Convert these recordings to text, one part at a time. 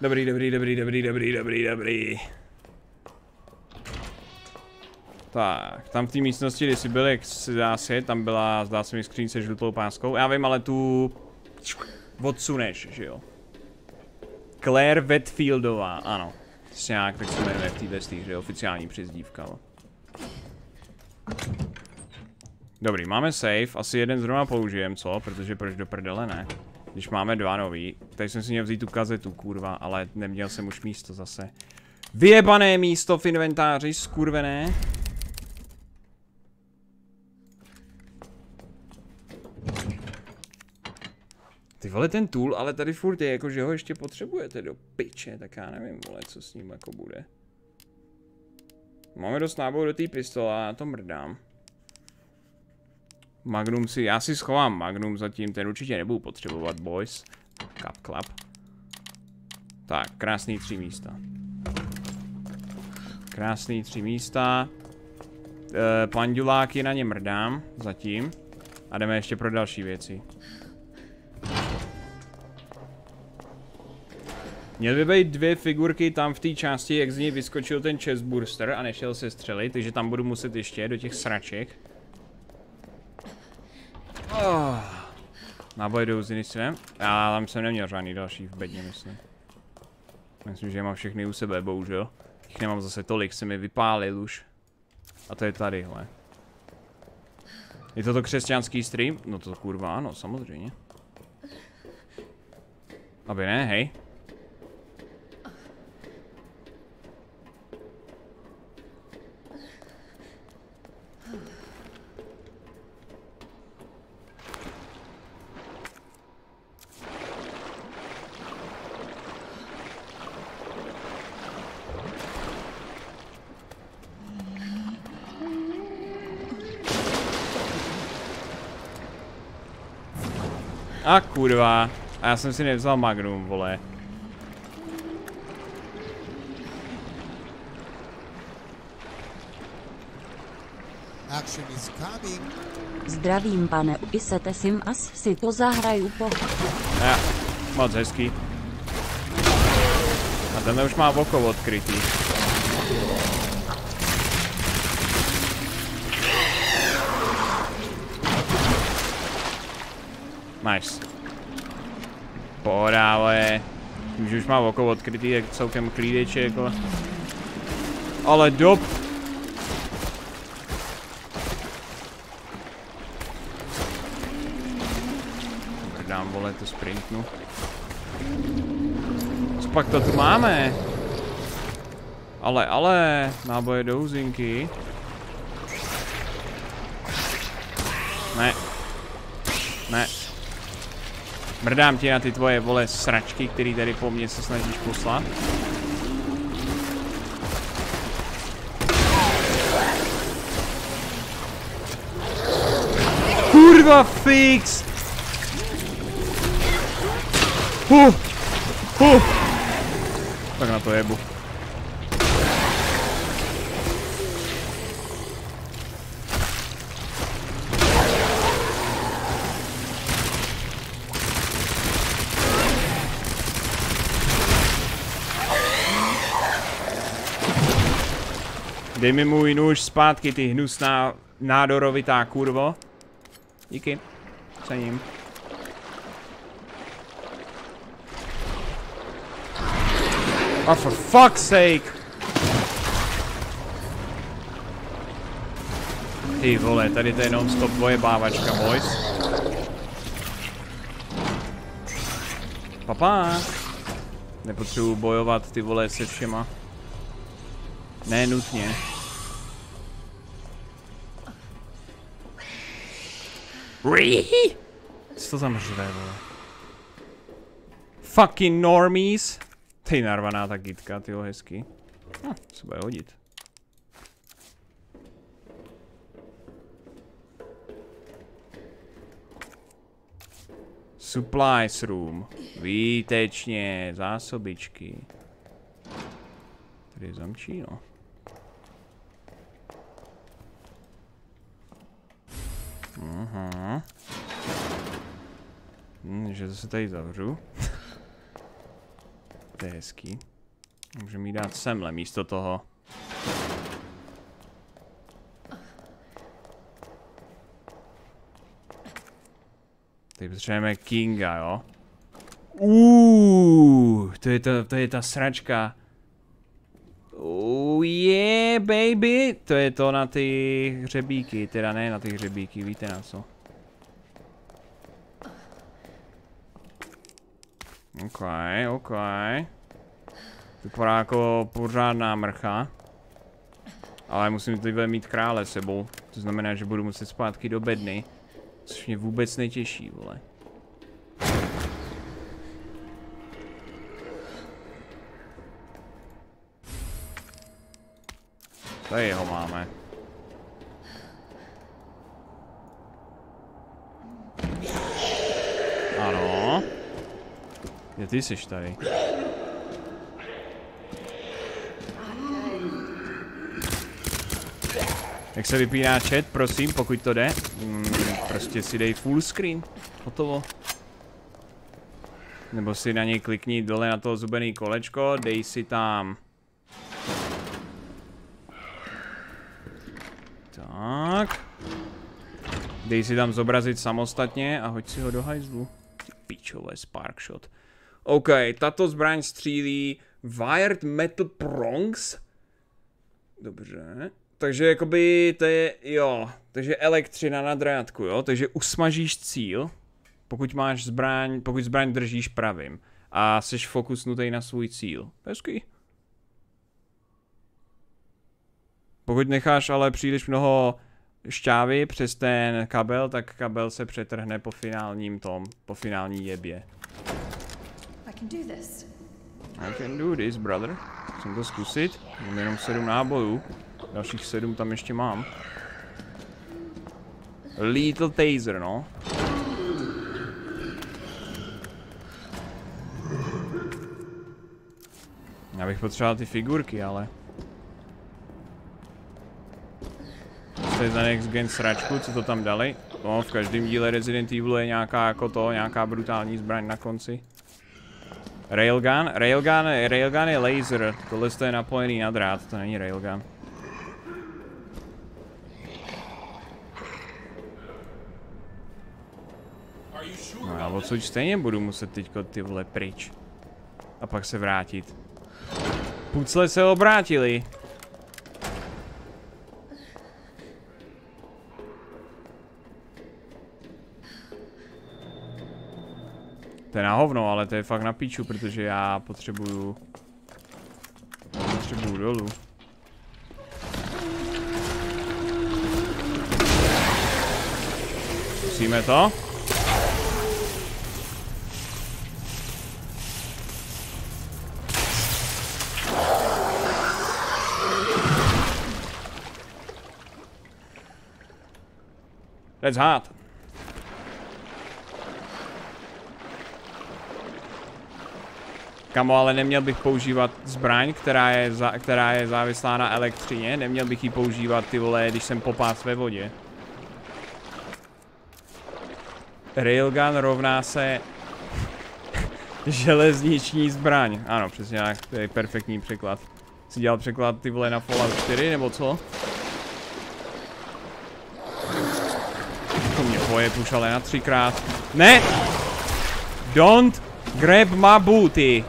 Dobrý, dobrý, dobrý, dobrý, dobrý, dobrý, dobrý. Tak, tam v té místnosti, kde jsi byl, jak se dá si, tam byla, zdá se mi, skřínce žlutou páskou. Já vím, ale tu odsuneš, že jo. Claire Wetfieldová, ano. Nějak, tak se jmenuje v této hře, oficiální přezdívka. Dobrý, máme safe, asi jeden zrovna použijem, co? Protože proč do prdele ne? Když máme dva nový, tady jsem si měl vzít tu kazetu, kurva, ale neměl jsem už místo zase. Vyjebané místo v inventáři, skurvené. Ty vole ten tool, ale tady furt je jako, že ho ještě potřebujete do piče, tak já nevím, vole, co s ním jako bude. Máme dost nábojů do té pistole, já to mrdám. Magnum si, já si schovám Magnum zatím, ten určitě nebudu potřebovat, boys. Kap, klap. Tak, krásný tři místa. Krásný tři místa. E, panduláky na ně mrdám, zatím. A jdeme ještě pro další věci. Měly by být dvě figurky tam v té části, jak z ní vyskočil ten chestburster a nešel se střelit, takže tam budu muset ještě do těch sraček. Oh. Náboje do uziny svém. Já tam jsem neměl žádný další v bedně, myslím. Myslím, že mám všechny u sebe, bohužel. Jich nemám zase tolik, se mi vypálil už. A to je tadyhle. Je to to křesťanský stream? No to kurva ano, samozřejmě. Aby ne, hej. A kurva. A já jsem si nevzal Magnum, vole. Zdravím, pane, isete sim as si to zahraju po. Ja, moc hezký. A ten už má oko odkrytý. Nice. Pohoda, ale tím, že už má oko odkrytý, jak celkem klídeček. Ale, ale dob. Dám, vole, to sprintnu. Co pak to tu máme? Ale, ale, náboje do huzinky. Ne. Ne. Mrdám ti na ty tvoje vole sračky, který tady po mně se snažíš poslat. Kurva fix! Huh. Huh. Tak na to jebu. Dej mi můj nůž zpátky, ty hnusná nádorovitá kurvo. Díky. Cením. Oh, for fuck's sake! Ty vole, tady to je non-stop bávačka, boys. Papa. Nepotřebuji bojovat ty vole se všema. Ne nutně. Co to tam řve, vole? Fucking normies. Ty narvaná ta gitka, tyho hezky. Hm, se bude hodit. Supplies room. Výtečně, zásobičky. Tady je zamčí, no. Aha. Hm, že se tady zavřu. to je hezký. Můžeme jí dát semle místo toho. Teď potřebujeme Kinga, jo? Uuu, to je, to, to je ta sračka. Baby. To je to na ty hřebíky, teda ne na ty hřebíky, víte na co. OK, OK. Vypadá jako pořádná mrcha. Ale musím teď mít krále sebou. To znamená, že budu muset zpátky do bedny. Což mě vůbec netěší, vole. Tady ho máme. Ano. Je ty jsi tady. Jak se vypíná chat, prosím, pokud to jde. Mm, prostě si dej full screen. Hotovo. Nebo si na něj klikni dole na to zubený kolečko, dej si tam Tak. Dej si tam zobrazit samostatně a hoď si ho do hajzlu. Ty píčové spark shot. OK, tato zbraň střílí Wired Metal Prongs. Dobře. Takže jakoby to je, jo, takže elektřina na drátku, jo, takže usmažíš cíl, pokud máš zbraň, pokud zbraň držíš pravým a jsi fokusnutý na svůj cíl. Hezký. Pokud necháš ale příliš mnoho šťávy přes ten kabel, tak kabel se přetrhne po finálním tom, po finální jebě. I can do this. I can do this, brother. Musím to zkusit. Mám jenom sedm nábojů. Dalších sedm tam ještě mám. Little taser, no. Já bych potřeboval ty figurky, ale... Je za Next Gen sračku, co to tam dali. No, v každém díle Resident Evil je nějaká jako to, nějaká brutální zbraň na konci. Railgun? Railgun, railgun je laser. Tohle je napojený na drát, to není railgun. No já odsud stejně budu muset teďko ty vole pryč. A pak se vrátit. Pucle se obrátili. To je na hovno, ale to je fakt na píču, protože já potřebuju... Potřebuju dolů. Musíme to? Let's hot. Kamo, ale neměl bych používat zbraň, která je, za, která je závislá na elektřině. Neměl bych ji používat, ty vole, když jsem popác ve vodě. Railgun rovná se železniční zbraň. Ano, přesně tak, to je perfektní překlad. Jsi dělal překlad ty vole na Fallout 4, nebo co? To mě poje už ale na třikrát. Ne! Don't grab my booty!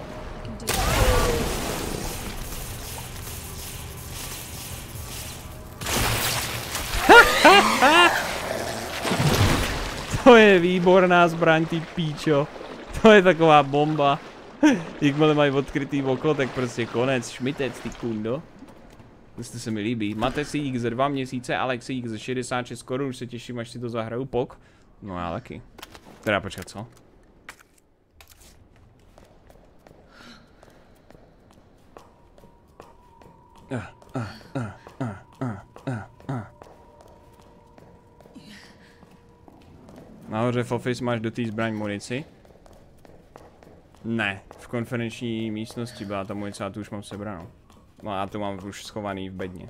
Je výborná zbraň, ty píčo. To je taková bomba. Jakmile mají odkrytý oko, tak prostě konec, šmitec, ty kundo. Jestli se mi líbí. Máte si jich za dva měsíce, Alex jich za 66 korun, už se těším, až si to zahraju pok. No já taky. Teda počkat, co? Uh, uh, uh, Nahoře v office máš do té zbraň munici. Ne, v konferenční místnosti byla ta munice a tu už mám sebranou. No a to mám už schovaný v bedně.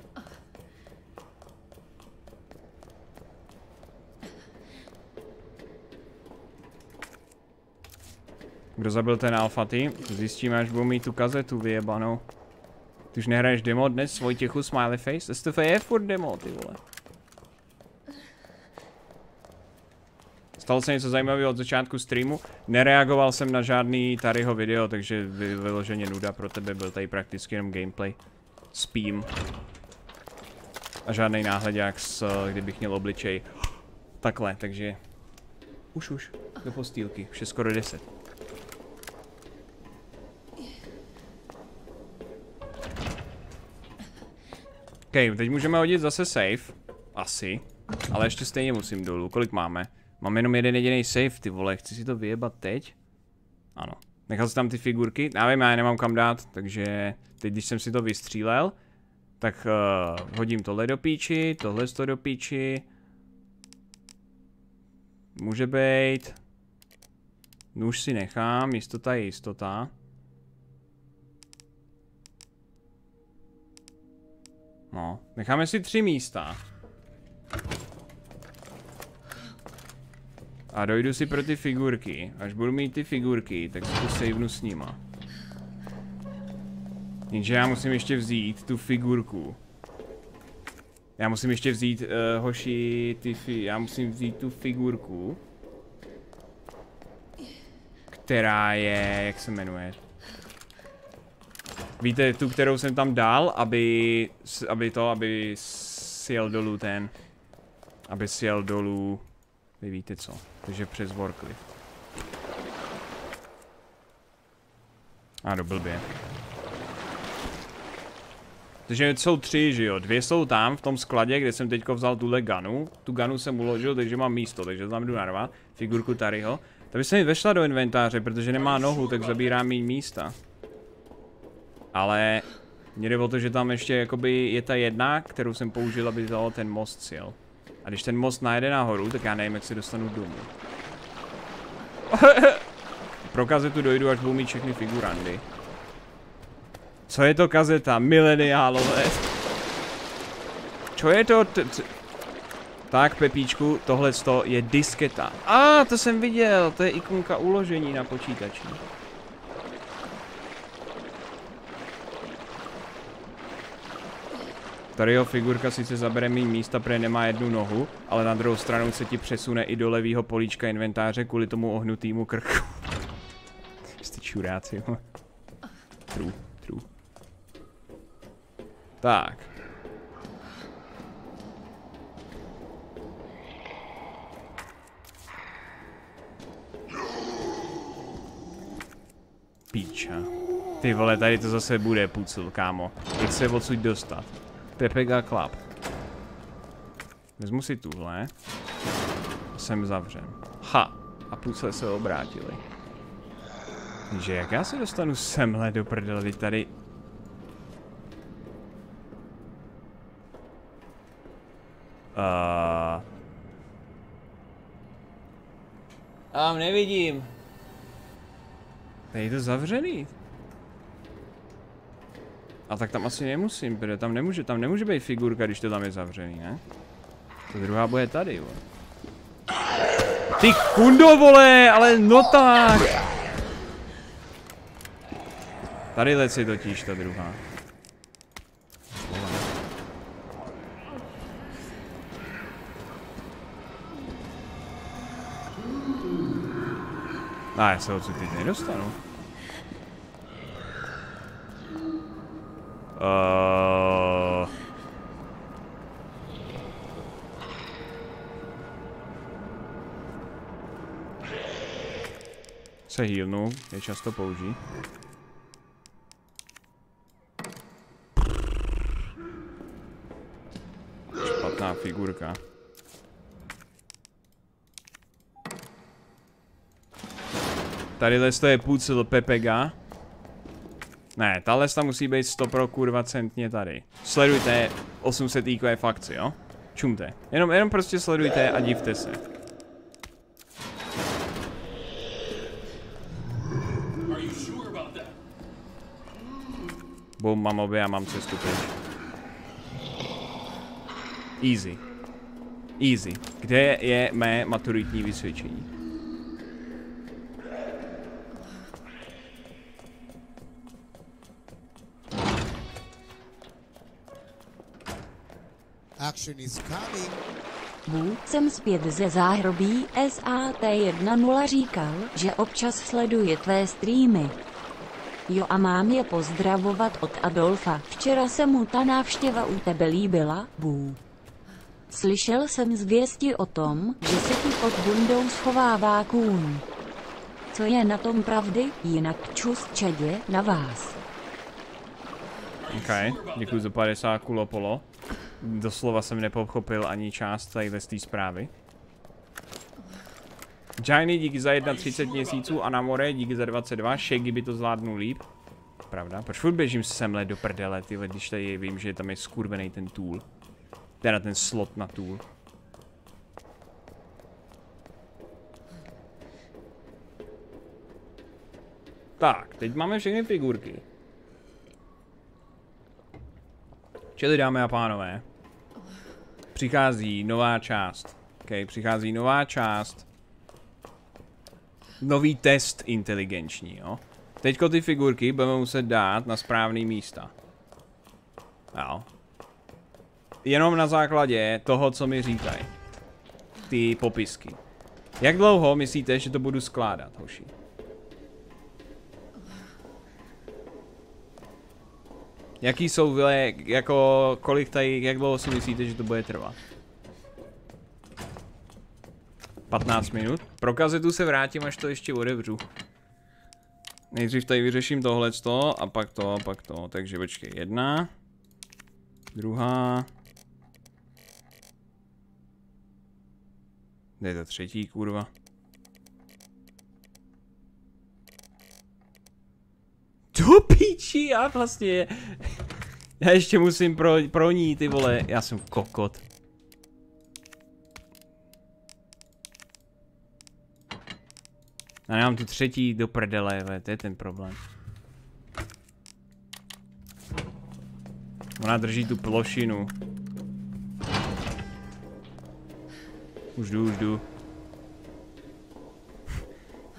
Kdo zabil ten Alfaty? Zjistíme, až budu mít tu kazetu vyjebanou. Ty už nehraješ demo dnes, Vojtěchu, smiley face? STF je furt demo, ty vole. Stalo se něco zajímavého od začátku streamu. Nereagoval jsem na žádný tadyho video, takže vy, vyloženě nuda pro tebe byl tady prakticky jenom gameplay. Spím. A žádný náhledák, s, kdybych měl obličej. Takhle, takže... Už, už. Do postýlky. Už je skoro 10. OK, teď můžeme hodit zase safe. Asi. Ale ještě stejně musím dolů. Kolik máme? Mám jenom jeden jediný save, ty vole. Chci si to vyjebat teď? Ano. Nechal jsem tam ty figurky. Já vím, já je nemám kam dát, takže teď, když jsem si to vystřílel, tak uh, hodím tohle do píči, tohle to do píči. Může být. Nůž si nechám, jistota je jistota. No, necháme si tři místa. A dojdu si pro ty figurky. Až budu mít ty figurky, tak si to savenu s nima. Jenže já musím ještě vzít tu figurku. Já musím ještě vzít, uh, hoši, ty fi já musím vzít tu figurku. Která je, jak se jmenuje? Víte, tu, kterou jsem tam dal, aby, aby to, aby sjel dolů ten, aby sjel dolů, vy víte co, takže přes Warcliff. A do blbě. Takže jsou tři, že jo, dvě jsou tam v tom skladě, kde jsem teďko vzal tuhle ganu. Tu ganu jsem uložil, takže mám místo, takže tam jdu narvat, figurku Taryho. Ta by se mi vešla do inventáře, protože nemá nohu, tak zabírá méně místa. Ale mě jde o to, že tam ještě jakoby je ta jedna, kterou jsem použil, aby dalo ten most sil. Když ten most najde nahoru, tak já nevím, jak se dostanu domů. Pro kazetu dojdu, až budu mít všechny figurandy. Co je to kazeta? Mileniálové. Co je to? Tak, Pepíčku, tohle je disketa. A, ah, to jsem viděl, to je ikonka uložení na počítači. Tady jeho figurka sice zabere méně místa, protože nemá jednu nohu, ale na druhou stranu se ti přesune i do levého políčka inventáře kvůli tomu ohnutýmu krku. Jste čuráci, jo. True, true. Tak. Píča. Ty vole, tady to zase bude pucl, kámo. Jak se odsud dostat? Pepega Club. Vezmu si tuhle. Jsem zavřen. Ha! A pucle se obrátili. Že jak já se dostanu semhle do prdele, tady... Uh... Tam nevidím. Tady je to zavřený. A tak tam asi nemusím, protože tam nemůže, tam nemůže být figurka, když to tam je zavřený, ne? To druhá bude tady, jo. Ty kundo, vole, ale no tak! Tady si totiž ta druhá. A já se odsud teď nedostanu. Uh... Se healnu, je často použít. Špatná figurka. Tady je půcil Pepega. Ne, tahle tam musí být 100 pro kurva centně tady. Sledujte 800 IQ fakci, jo? Čumte. Jenom, jenom prostě sledujte a divte se. Bum, mám obě a mám cestu pryč. Easy. Easy. Kde je mé maturitní vysvědčení? Jsem zpět ze záhrobí, SAT10 říkal, že občas sleduje tvé streamy. Jo a mám je pozdravovat od Adolfa, včera se mu ta návštěva u tebe líbila, Bů. Slyšel jsem zvěsti o tom, že se ti pod bundou schovává kůň. Co je na tom pravdy, jinak čus čedě na vás. OK, děkuji za 50 kulopolo. Doslova jsem nepochopil ani část tady z té zprávy. Johnny, díky za 31 měsíců a na more, díky za 22, Shaggy by to zvládnul líp. Pravda, proč furt běžím semhle do prdele, tyhle, když tady vím, že tam je skurvený ten tool. Teda ten slot na tool. Tak, teď máme všechny figurky. Čili dámy a pánové, přichází nová část. OK, přichází nová část. Nový test inteligenční, jo. Teďko ty figurky budeme muset dát na správný místa. Jo. Jenom na základě toho, co mi říkají. Ty popisky. Jak dlouho myslíte, že to budu skládat, hoši? Jaký jsou vyle, jako kolik tady, jak dlouho si myslíte, že to bude trvat? 15 minut. Pro kazetu se vrátím, až to ještě odevřu. Nejdřív tady vyřeším tohleto a pak to a pak to. Takže počkej, jedna. Druhá. Kde je to třetí, kurva? Do píči, já vlastně... Já ještě musím pro, pro ní, ty vole, já jsem kokot. Já nemám tu třetí do prdele, ve, to je ten problém. Ona drží tu plošinu. Už jdu, už jdu.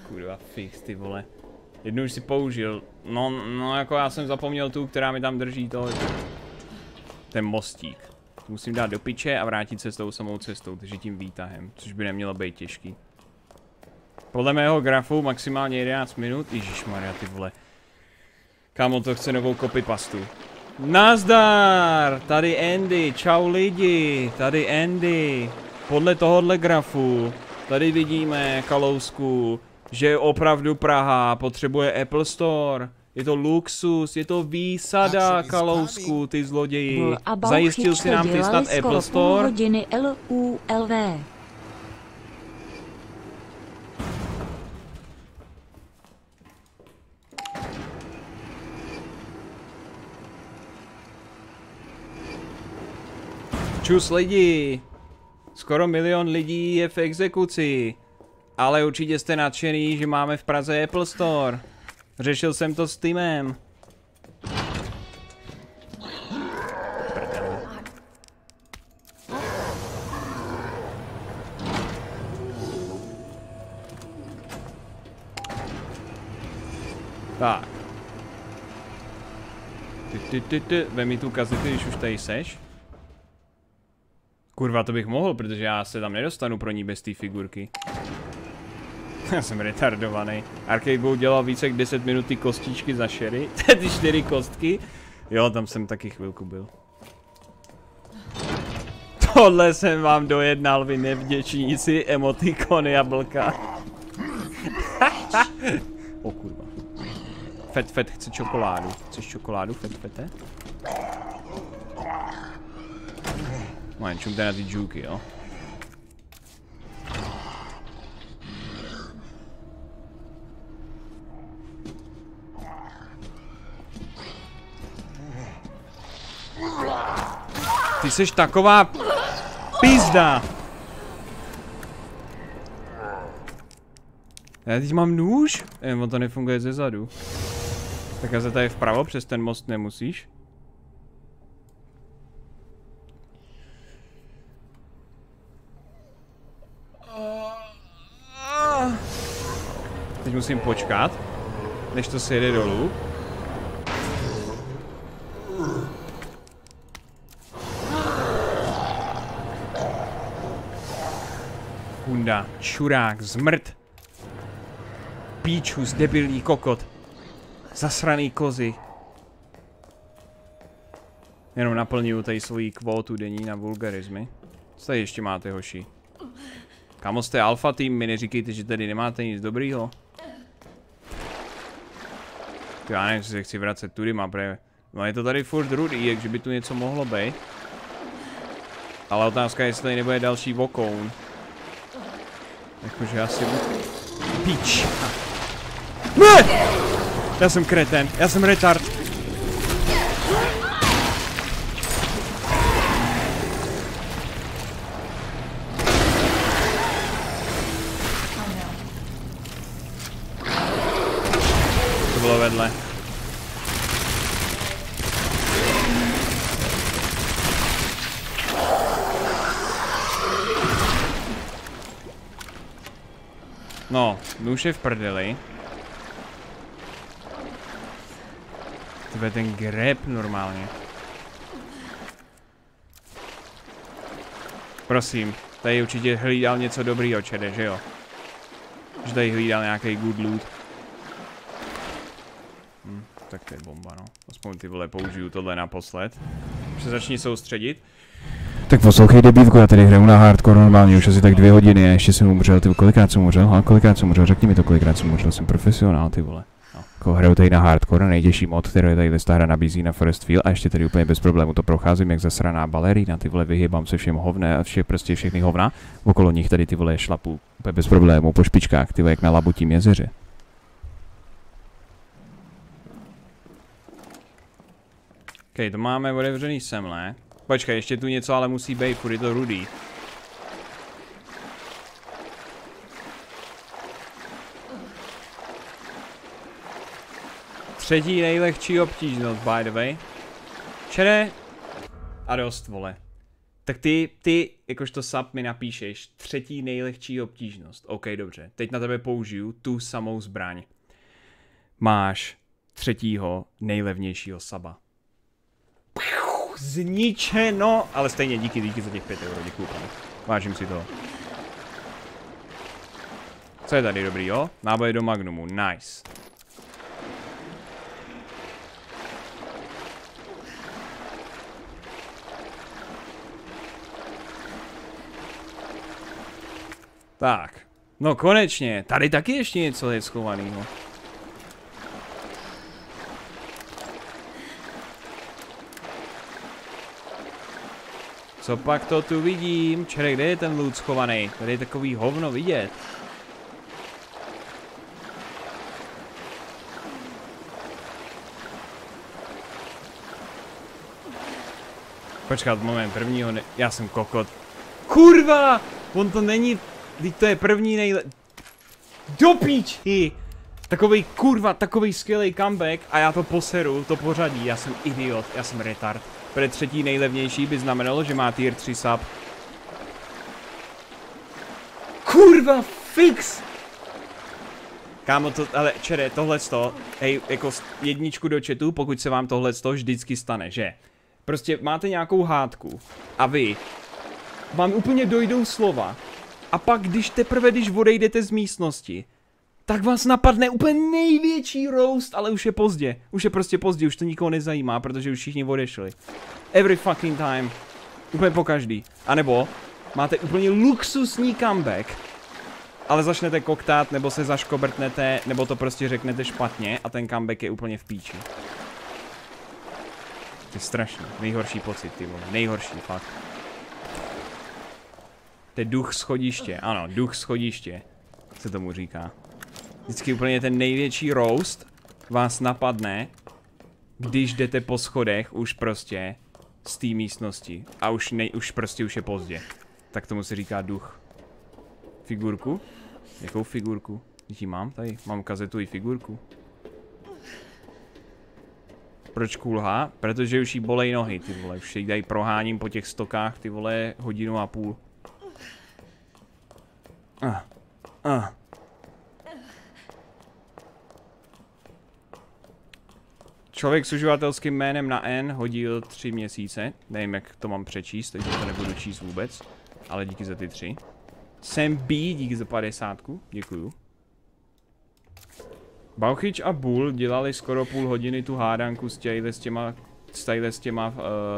Kurva, fix, ty vole. Jednu už si použil. No, no jako já jsem zapomněl tu, která mi tam drží to. Ten mostík. Musím dát do piče a vrátit se s tou samou cestou, takže tím výtahem, což by nemělo být těžký. Podle mého grafu maximálně 11 minut. Maria, ty vole. Kámo, to chce novou copypastu. Nazdar! Tady Andy, čau lidi, tady Andy. Podle tohohle grafu, tady vidíme, Kalousku, že opravdu Praha potřebuje Apple Store. Je to luxus, je to výsada, Kalousku, ty zloději. Zajistil si nám ty snad Apple Store? hodiny LULV. Čus lidi! Skoro milion lidí je v exekuci. Ale určitě jste nadšený, že máme v Praze Apple Store. Řešil jsem to s týmem. Tak. Ty, ty, ty, ty. Vem mi tu kazetu, když už tady seš. Kurva, to bych mohl, protože já se tam nedostanu pro ní bez té figurky. Já jsem retardovaný. Arcade Bow dělal více jak 10 minut ty kostičky za sherry. ty čtyři kostky. Jo, tam jsem taky chvilku byl. Tohle jsem vám dojednal, vy nevděčníci, emotikony jablka. o kurva. Fet, fet chce čokoládu. Chceš čokoládu, fet, fete? Majd čumte na ty džuky, jo. Ty jsi taková pizda. Já teď mám nůž? Eh, on to nefunguje ze zadu. Tak já se tady vpravo přes ten most nemusíš? Teď musím počkat, než to se jede dolů. Kunda, čurák, zmrt. Píčus, debilní kokot. Zasraný kozy. Jenom naplňuju tady svoji kvótu denní na vulgarizmy. Co tady ještě máte, hoši? Kamo jste alfa tým, mi neříkejte, že tady nemáte nic dobrýho. Ty já nevím, se chci vracet tudy, má pre... No je to tady furt rudý, jakže by tu něco mohlo být. Ale otázka je, jestli tady nebude další vokoun. Jakože asi... Píč. Ne! Já jsem kreten, já jsem retard. Nůž je v prdeli. To je ten grab normálně. Prosím, tady určitě hlídal něco dobrýho, čede, že jo? Že tady hlídal nějaký good loot. Tak to je bomba, no. Aspoň ty vole použiju tohle naposled. Už se začni soustředit. Tak poslouchej debívku, já tady hraju na hardcore normálně už asi tak dvě hodiny a ještě jsem umřel, ty kolikrát jsem umřel, a kolikrát jsem umřel, řekni mi to, kolikrát jsem umřel, jsem profesionál, ty vole. No. Jako hraju tady na hardcore, nejtěžší mod, který tady ta hra nabízí na Forest Field a ještě tady úplně bez problému to procházím jak zasraná balerína, ty vole vyhybám se všem hovné a vše prostě všechny hovna, okolo nich tady ty vole šlapu úplně bez problému po špičkách, ty vole jak na labutím jezeře. OK, to máme otevřený semle. Počkej, ještě tu něco ale musí být, furt je to rudý. Třetí nejlehčí obtížnost, by the way. Čere. A dost, vole. Tak ty, ty, jakožto sub mi napíšeš, třetí nejlehčí obtížnost. OK, dobře. Teď na tebe použiju tu samou zbraň. Máš třetího nejlevnějšího saba zničeno, ale stejně díky, díky za těch 5 euro, děkuju pane. Vážím si toho. Co je tady dobrý, jo? Náboje do Magnumu, nice. Tak. No konečně, tady taky ještě něco je schovaného. Co pak to tu vidím? Čere, kde je ten loot schovaný? Tady je takový hovno vidět. Počkat, moment, prvního ne... Já jsem kokot. Kurva! On to není... Teď to je první nejle... Do píči! Takový kurva, takový skvělý comeback a já to poseru, to pořadí, já jsem idiot, já jsem retard. Pro třetí nejlevnější by znamenalo, že má tier 3 sub. Kurva, fix! Kámo, to, ale čere, tohle to, hej, jako jedničku do chatu, pokud se vám tohle to vždycky stane, že? Prostě máte nějakou hádku a vy, vám úplně dojdou slova a pak, když teprve, když odejdete z místnosti, tak vás napadne úplně největší roast, ale už je pozdě. Už je prostě pozdě, už to nikoho nezajímá, protože už všichni odešli. Every fucking time. Úplně po každý. A nebo máte úplně luxusní comeback, ale začnete koktát, nebo se zaškobrtnete, nebo to prostě řeknete špatně a ten comeback je úplně v píči. To je strašný. Nejhorší pocit, ty vole. Nejhorší, fakt. To je duch schodiště. Ano, duch schodiště. Se tomu říká. Vždycky úplně ten největší roast vás napadne, když jdete po schodech už prostě z té místnosti. A už, nej, už prostě už je pozdě. Tak tomu se říká duch. Figurku? Jakou figurku? Ji mám tady? Mám kazetu i figurku. Proč kulhá? Protože už jí bolej nohy, ty vole. Už jí dají proháním po těch stokách, ty vole, hodinu a půl. Ah. Ah. Člověk s uživatelským jménem na N hodil tři měsíce. Nevím, jak to mám přečíst, takže to nebudu číst vůbec. Ale díky za ty tři. Sam B, díky za 50. Děkuju. Bauchyč a Bull dělali skoro půl hodiny tu hádanku s, tějhle, s těma, s, s těma uh,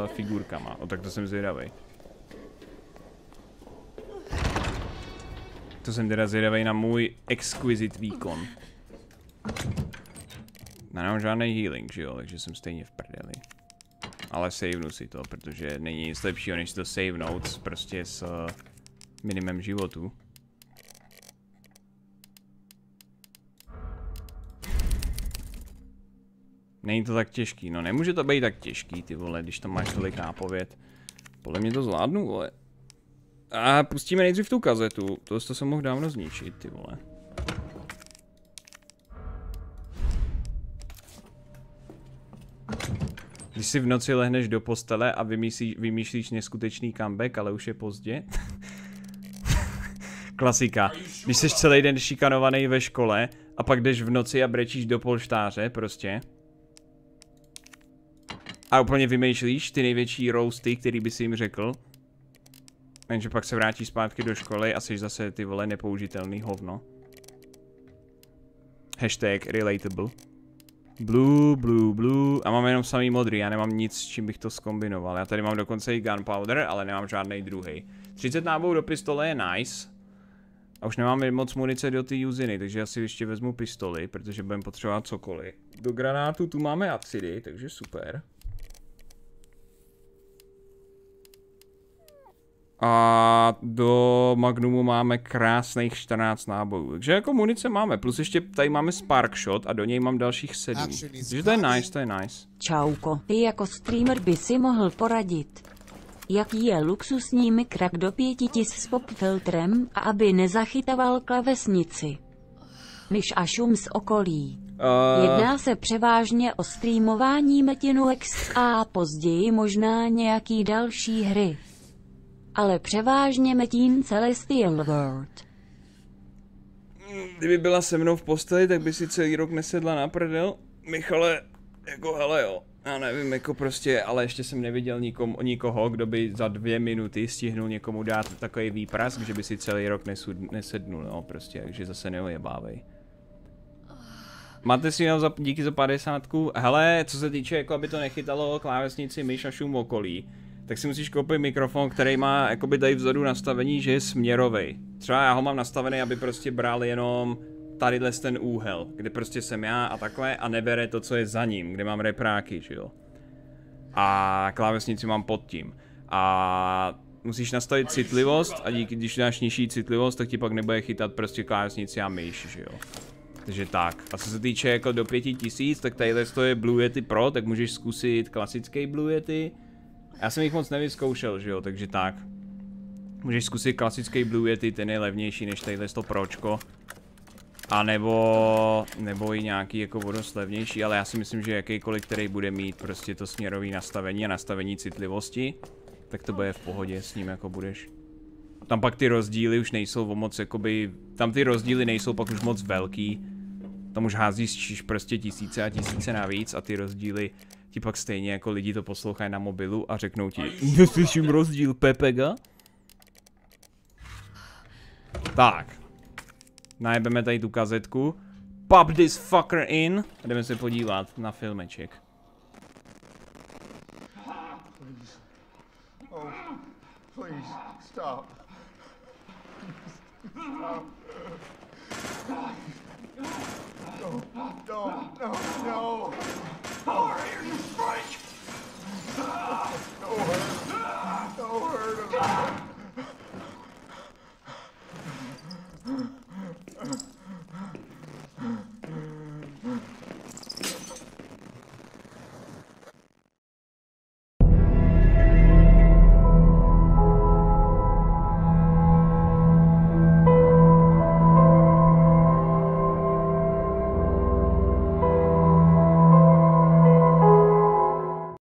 figurkama. O tak to jsem zvědavý. To jsem teda zvědavý na můj exquisite výkon. Nemám žádný healing, že jo, takže jsem stejně v prdeli. Ale savenu si to, protože není nic lepšího, než to savenout prostě s uh, minimem životu. Není to tak těžký, no nemůže to být tak těžký, ty vole, když tam máš tolik nápověd. Podle mě to zvládnu, vole. A pustíme nejdřív tu kazetu, to, to jsem mohl dávno zničit, ty vole. Když si v noci lehneš do postele a vymýšlíš, vymýšlíš neskutečný comeback, ale už je pozdě. Klasika. Když jsi celý den šikanovaný ve škole a pak jdeš v noci a brečíš do polštáře prostě. A úplně vymýšlíš ty největší roasty, který by si jim řekl. Jenže pak se vrátí zpátky do školy a jsi zase ty vole nepoužitelný hovno. Hashtag relatable. Blue, blue, blue. A mám jenom samý modrý, já nemám nic, s čím bych to skombinoval. Já tady mám dokonce i gunpowder, ale nemám žádný druhý. 30 nábojů do pistole je nice. A už nemám moc munice do té uziny, takže já si ještě vezmu pistoli, protože budeme potřebovat cokoliv. Do granátu tu máme acidy, takže super. A do Magnumu máme krásných 14 nábojů. Takže jako munice máme, plus ještě tady máme Spark Shot a do něj mám dalších 7. Takže to je nice, to je nice. Čauko, ty jako streamer by si mohl poradit. Jaký je luxusní mikrak do 5000 s popfiltrem a aby nezachytoval klavesnici. Myš a šum z okolí. Uh, Jedná se převážně o streamování Metinu X a později možná nějaký další hry ale převážně Metin Celestial World. Kdyby byla se mnou v posteli, tak by si celý rok nesedla na prdel. Michale, jako hele jo, já nevím, jako prostě, ale ještě jsem neviděl nikom, nikoho, kdo by za dvě minuty stihnul někomu dát takový výprask, že by si celý rok nesud, nesednul, no prostě, takže zase neojebávej. Máte si za, díky za 50. Hele, co se týče, jako aby to nechytalo klávesnici myš a šum okolí, tak si musíš koupit mikrofon, který má jakoby tady vzadu nastavení, že je směrový. Třeba já ho mám nastavený, aby prostě bral jenom tadyhle ten úhel, kde prostě jsem já a takhle a nebere to, co je za ním, kde mám repráky, že jo. A klávesnici mám pod tím. A musíš nastavit citlivost a díky, když dáš nižší citlivost, tak ti pak nebude chytat prostě klávesnici a myš, že jo. Takže tak. A co se týče jako do 5000, tak tadyhle to je Blue Yeti Pro, tak můžeš zkusit klasický Blue Yeti já jsem jich moc nevyzkoušel, že jo, takže tak. Můžeš zkusit klasický Blue Yeti, ten je levnější než tadyhle to pročko. A nebo, nebo i nějaký jako vodost levnější, ale já si myslím, že jakýkoliv, který bude mít prostě to směrový nastavení a nastavení citlivosti, tak to bude v pohodě s ním jako budeš. Tam pak ty rozdíly už nejsou o moc jakoby, tam ty rozdíly nejsou pak už moc velký. Tam už házíš prostě tisíce a tisíce navíc a ty rozdíly ti pak stejně jako lidi to poslouchají na mobilu a řeknou ti, neslyším rozdíl Pepega. Tak. Najebeme tady tu kazetku. Pop this fucker in. A jdeme se podívat na filmeček. Oh, please, stop. Stop. No, no, no, no. Over here, you freak! Don't hurt him. Don't hurt him.